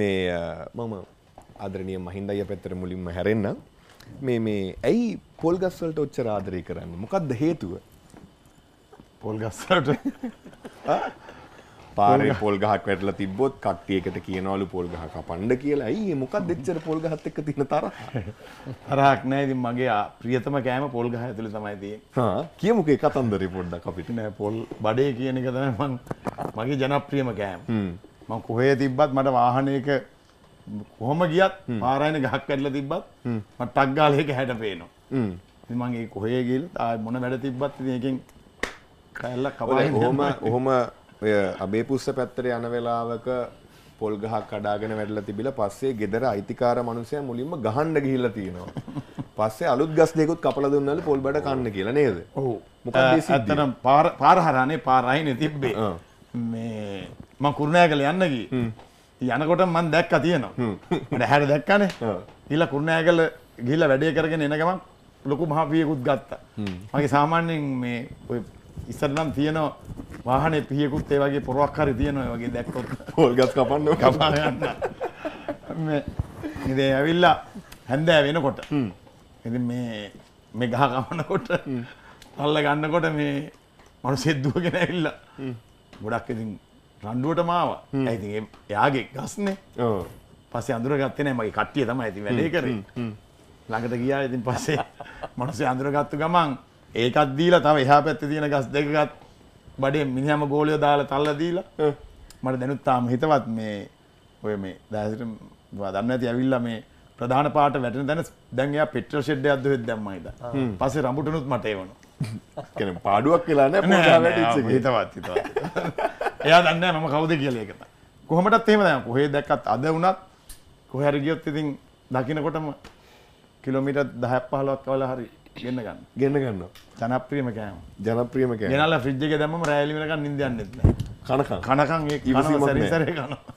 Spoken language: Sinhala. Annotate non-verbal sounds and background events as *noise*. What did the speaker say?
මේ මම ආදරණීය මහින්ද අයියා පැත්තට මුලින්ම හැරෙන්න. මේ මේ ඇයි පොල් ගස් වලට ඔච්චර ආදරය කරන්නේ? මොකක්ද හේතුව? පොල් ගස්සට පාරේ පොල් ගහක් වැටලා තිබ්බොත් කට්ටියකට කියනවලු පොල් ගහ කපන්න කියලා. ඇයි මොකක්ද එච්චර පොල් ගහත් එක්ක තියෙන තරහ? තරහක් නෑ. ඉතින් මගේ ප්‍රියතම කෑම පොල් ගහ ඇතුළේ තමයි තියෙන්නේ. හා කියමුකේ කතන්දරේ පොඩ්ඩක් අපිට. නෑ පොල් බඩේ කියන එක තමයි මගේ ජනප්‍රියම කෑම. හ්ම් මං කොහේ තිබ්බත් මට වාහනයක කොහොම ගියත් පාරයින ගහක් වැටලා තිබ්බත් මට ටක් ගාලා ඒක හැට පේනවා හ්ම් ඉතින් මං ඒ කොහේ ආයෙ මොන වැඩ තිබ්බත් ඒකෙන් කැල්ලක් ඔය කපාගෙන ඔහොම ඔය අබේපුස්ස පැත්තට යන වෙලාවක පොල් ගහක් කඩාගෙන වැටලා තිබිලා පස්සේ ගෙදර අයිතිකාර මිනිසයා මුලින්ම ගහන්න ගිහිල්ලා තියෙනවා. පස්සේ අලුත් ගස් දෙකකුත් කපලා දුන්නාලු පොල් බඩ කන්න කියලා නේද? ඔව් මොකක්ද ඒ සිද්ධිය? ඇත්තටම පාර පාර හරහානේ පාර අයිනේ තිබ්බේ. මේ මං කුරුණෑගල යන්න ගියේ. යනකොට මං දැක්කා තියෙනවා. හැර දැක්කනේ. ආ. ඊළ කුරුණෑගල ගිහිල්ලා වැඩේ කරගෙන එන ගමන් ලොකු මහා පියකුත් ගත්තා. මගේ සාමාන්‍යයෙන් මේ ඔය ඉස්සර නම් තියෙන වාහනේ පියකුත් ඒ වගේ පොරවක් හරි තියෙනවා වගේ දැක්කොත්. පොල් ගස් කපන්න ඕන. කපා ගන්න මේ ඉතින් ඇවිල්ලා හැන්දෑ වෙනකොට. ඉතින් මේ මේ ගහ කවනකොට අල්ල ගන්නකොට මේ මනුස්සෙක් දුවගෙන ඇවිල්ලා ගොඩක් ඉතින් රණ්ඩුවට මාවා ඒ- එයාගේ ගස්නේ? ඔව්. පස්සේ අඳුරගත්තේ නැහැ මගේ කට්ටිය තමයි ඉතින් වැඩේ කරේ. ළඟට ගියා ඉතින් පස්සේ *laughs* මනුස්සය අඳුරගත්තු ගමන් ඒකත් දීලා තව එහා පැත්තේ තියෙන ගස් දෙකකත් බඩේ මිනිහම ගෝලිය දාලා තල්ලා දීලා මට දැනුත් තාම හිතවත් මේ ඔය මේ දැසට දන්න ඇති ඇවිල්ලා මේ ප්‍රධාන පාට වැටෙන දැන් එයා පෙට්‍රල් ෂෙඩ් එකක් දුවෙත් දැම්මා ඉතින් පස්සේ රඹුටනුත් මට එවනවා *laughs* කියන්නේ පාඩුවක් එක. හිතවත් හිතවත් *laughs* එයා දන්නේ මම කවුද කියලා ඒක. කොහොමදත් එහෙම දැන් කොහේ දැක්කත් අද වුණත් කොහේ හරි ගියොත් ඉතින් දකින්නකොටම කිලෝමීටර් 10ක් 15ක් වල හරි ගෙන්න ගන්න. ගෙන්න ගන්නවා. ජනප්‍රියම කෑම. ජනප්‍රියම කෑම. ගෙනල්ලා ෆ්‍රිජ් එකේ දැම්මම රෑලි වෙනකන් නිින්ද යන්නෙත් නැහැ. කනකන් ඒ ඉවසීමක් කනවා නැහැ. සැරේ කනවා.